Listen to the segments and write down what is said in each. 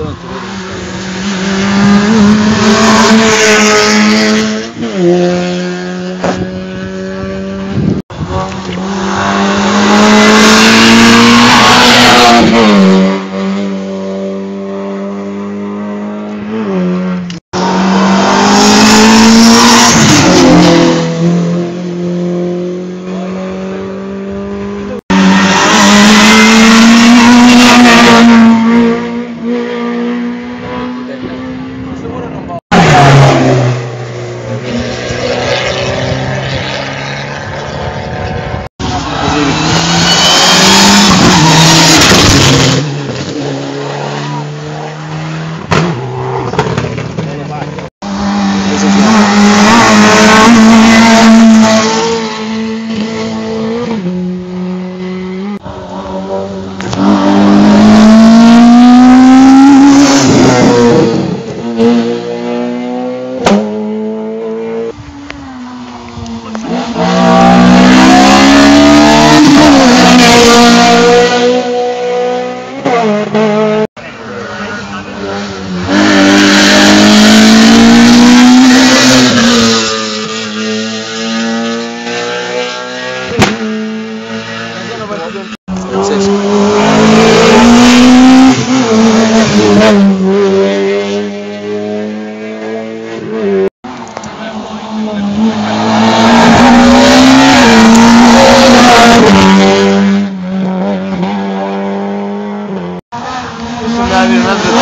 どうぞ。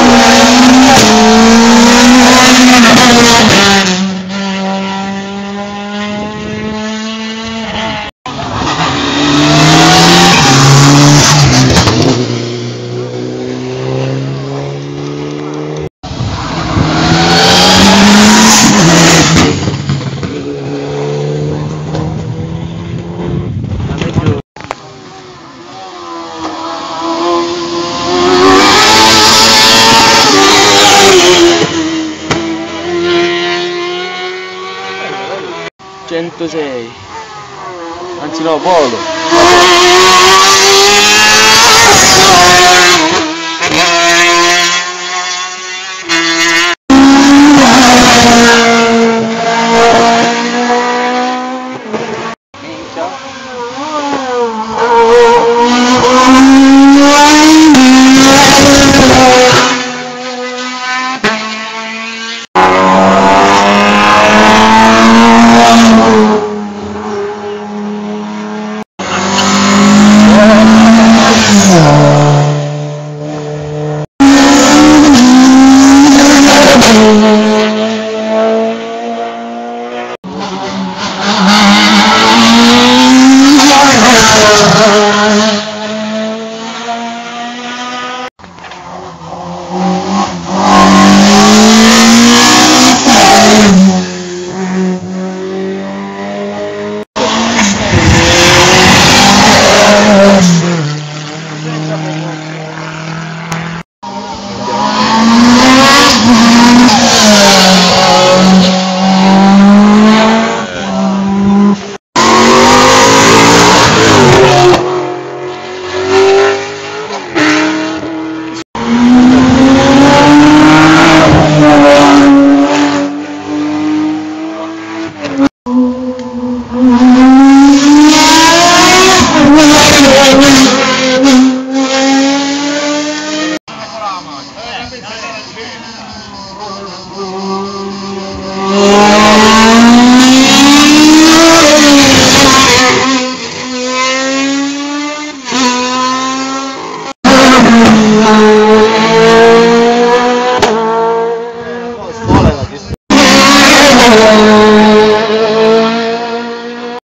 Amen. 106 anzi no volo